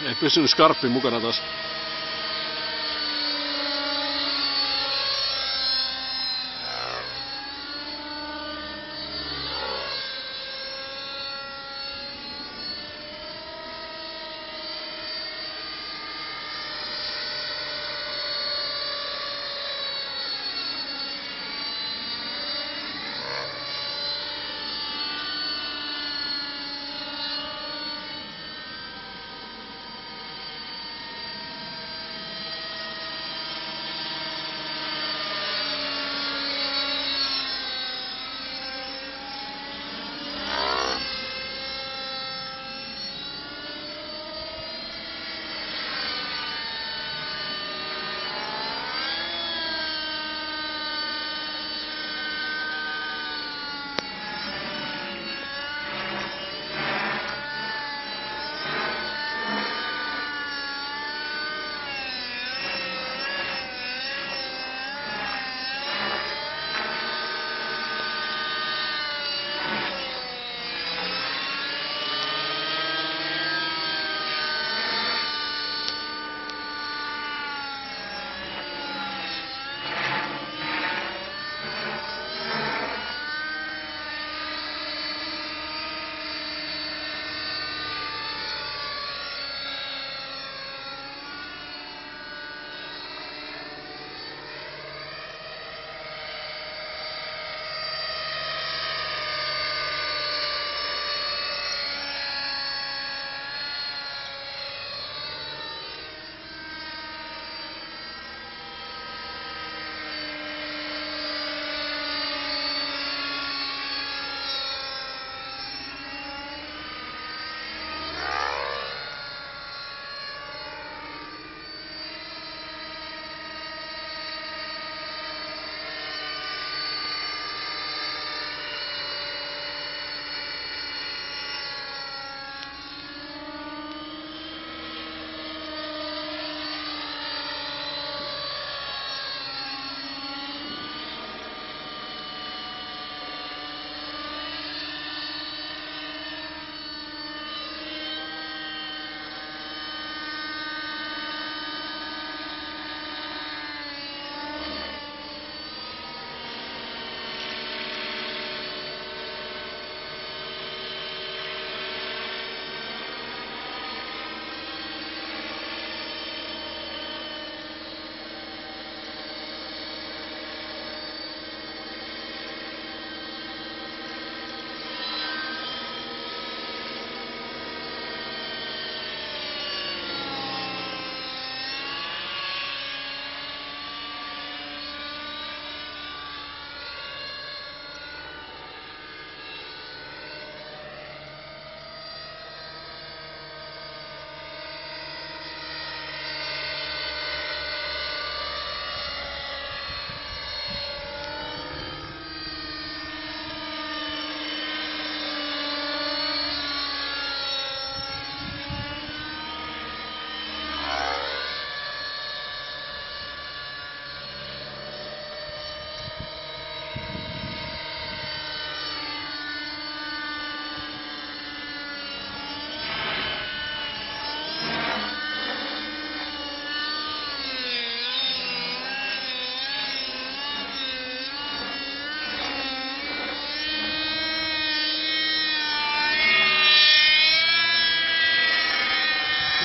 Ei pysynyt skarppi mukana taas.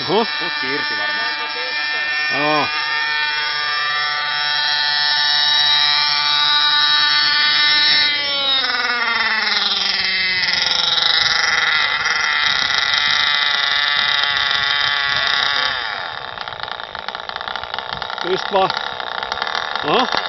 Oho. Putki irti varmaan. Joo. Just vaan. Oho.